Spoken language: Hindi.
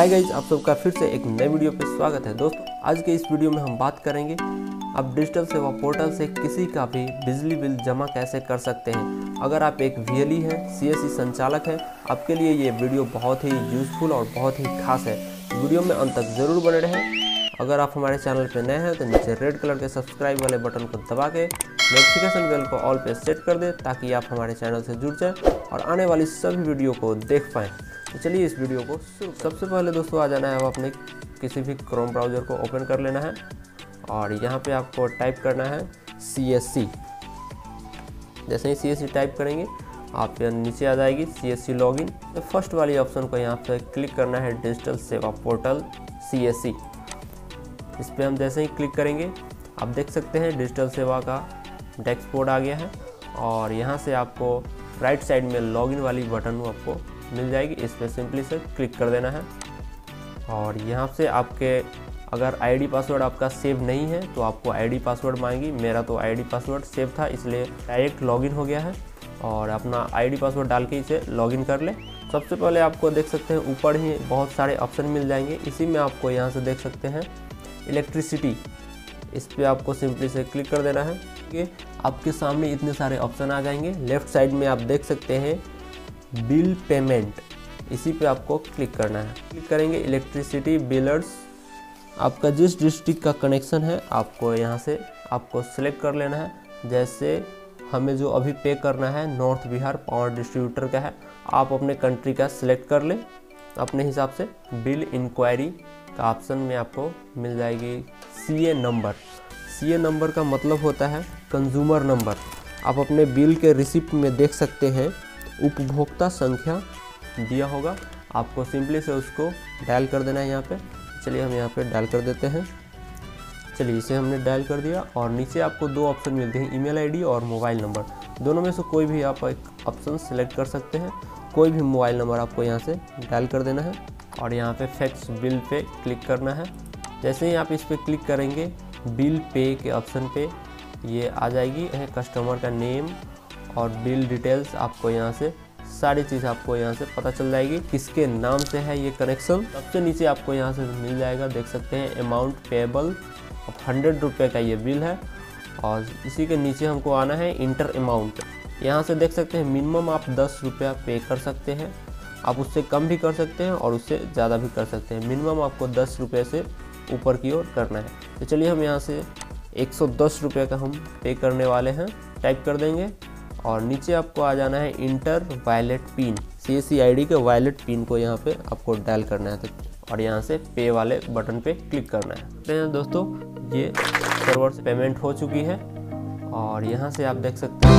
हाय गाइज़ आप सबका फिर से एक नए वीडियो पे स्वागत है। दोस्तों, आज के इस वीडियो में हम बात करेंगे, आप डिजिटल सेवा पोर्टल से किसी का भी बिजली बिल जमा कैसे कर सकते हैं? अगर आप एक वीएलई हैं सी संचालक हैं, आपके लिए ये वीडियो बहुत ही यूज़फुल और बहुत ही खास है। वीडियो में अंत तक ज़रूर बने रहें। अगर आप हमारे चैनल पर नए हैं तो नीचे रेड कलर के सब्सक्राइब वाले बटन को दबा के नोटिफिकेशन बेल को ऑल पे सेट कर दें, ताकि आप हमारे चैनल से जुड़ जाएँ और आने वाली सभी वीडियो को देख पाएँ। तो चलिए इस वीडियो को शुरू सबसे पहले दोस्तों आ जाना है अपने किसी भी क्रोम ब्राउज़र को ओपन कर लेना है और यहाँ पे आपको टाइप करना है सी एस सी जैसे ही सी एस सी टाइप करेंगे आप नीचे आ जाएगी सी एस सी लॉगिन तो फ़र्स्ट वाली ऑप्शन को यहाँ पे क्लिक करना है डिजिटल सेवा पोर्टल सी एस सी इस पर हम जैसे ही क्लिक करेंगे, आप देख सकते हैं डिजिटल सेवा का डैशबोर्ड आ गया है और यहाँ से आपको राइट साइड में लॉगिन वाली बटन आपको मिल जाएगी इस पर सिंपली से क्लिक कर देना है। और यहाँ से आपके अगर आईडी पासवर्ड आपका सेव नहीं है तो आपको आईडी पासवर्ड मांगी मेरा तो आईडी पासवर्ड सेव था, इसलिए डायरेक्ट लॉगिन हो गया है। और अपना आईडी पासवर्ड डाल के इसे लॉगिन कर ले। सबसे पहले आपको देख सकते हैं, ऊपर ही बहुत सारे ऑप्शन मिल जाएँगे। इसी में आपको यहाँ से देख सकते हैं इलेक्ट्रिसिटी इस पर आपको सिंपली से क्लिक कर देना है। कि आपके सामने इतने सारे ऑप्शन आ जाएँगे। लेफ़्ट साइड में आप देख सकते हैं बिल पेमेंट। इसी पे आपको क्लिक करना है। क्लिक करेंगे, इलेक्ट्रिसिटी बिलर्स। आपका जिस डिस्ट्रिक्ट का कनेक्शन है, आपको यहाँ से आपको सेलेक्ट कर लेना है। जैसे हमें जो अभी पे करना है, नॉर्थ बिहार पावर डिस्ट्रीब्यूटर का है, आप अपने कंट्री का सिलेक्ट कर लें। अपने हिसाब से बिल इंक्वायरी का ऑप्शन में आपको मिल जाएगी सी ए नंबर। सी ए नंबर का मतलब होता है कंज्यूमर नंबर। आप अपने बिल के रिसिप्ट में देख सकते हैं। उपभोक्ता संख्या दिया होगा। आपको सिंपली से उसको डायल कर देना है यहाँ पे। चलिए हम यहाँ पे डायल कर देते हैं। चलिए इसे हमने डायल कर दिया और नीचे आपको दो ऑप्शन मिलते हैं, ईमेल आईडी और मोबाइल नंबर। दोनों में से कोई भी आप एक ऑप्शन सेलेक्ट कर सकते हैं। कोई भी मोबाइल नंबर आपको यहाँ से डायल कर देना है और यहाँ पे फैक्स बिल पे क्लिक करना है। जैसे ही आप इस पर क्लिक करेंगे बिल पे के ऑप्शन पे ये आ जाएगी। कस्टमर का नेम और बिल डिटेल्स आपको यहाँ से, सारी चीज़ आपको यहाँ से पता चल जाएगी किसके नाम से है ये कनेक्शन सबसे नीचे आपको यहाँ से मिल जाएगा, देख सकते हैं अमाउंट पेबल हंड्रेड रुपये का ये बिल है। और इसी के नीचे हमको आना है इंटर अमाउंट यहाँ से देख सकते हैं मिनिमम आप दस रुपया पे कर सकते हैं। आप उससे कम भी कर सकते हैं और उससे ज़्यादा भी कर सकते हैं। मिनिमम आपको दस रुपये से ऊपर की ओर करना है। तो चलिए हम यहाँ से एक सौ दस रुपये का हम पे करने वाले हैं। टाइप कर देंगे। और नीचे आपको आ जाना है enter violet pin C S के वायलेट पिन को यहाँ पे आपको डायल करना है तो और यहाँ से पे वाले बटन पे क्लिक करना है। तो दोस्तों, ये सर्वर से पेमेंट हो चुकी है और यहाँ से आप देख सकते हैं।